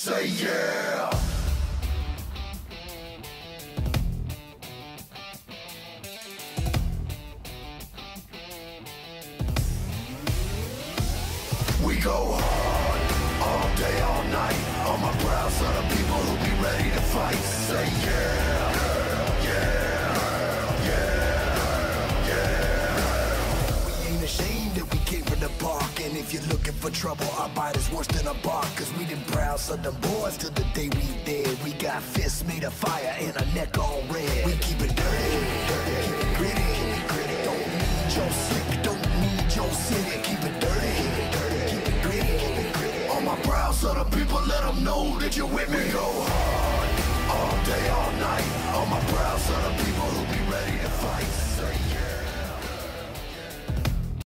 Say yeah! We go hard, all day, all night. On my proud son of people who be ready to fight. Say yeah, if you're looking for trouble, our bite is worse than a bark. Cause we them proud southern boys till the day we dead. We got fists made of fire and a neck all red. We keep it dirty, keep it gritty. keep it gritty. Don't need your slick, don't need your city. Keep it dirty, keep it gritty. keep it gritty. All my proud southern people, let them know that you're with me.